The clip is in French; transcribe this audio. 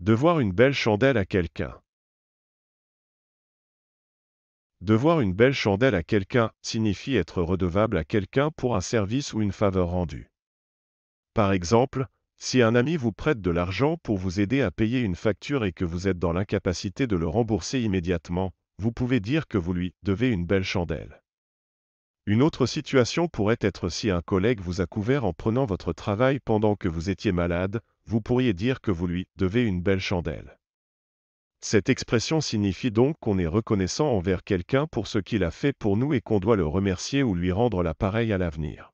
Devoir une belle chandelle à quelqu'un. Devoir une belle chandelle à quelqu'un signifie être redevable à quelqu'un pour un service ou une faveur rendue. Par exemple, si un ami vous prête de l'argent pour vous aider à payer une facture et que vous êtes dans l'incapacité de le rembourser immédiatement, vous pouvez dire que vous lui devez une belle chandelle. Une autre situation pourrait être si un collègue vous a couvert en prenant votre travail pendant que vous étiez malade, vous pourriez dire que vous lui devez une belle chandelle. Cette expression signifie donc qu'on est reconnaissant envers quelqu'un pour ce qu'il a fait pour nous et qu'on doit le remercier ou lui rendre l'appareil à l'avenir.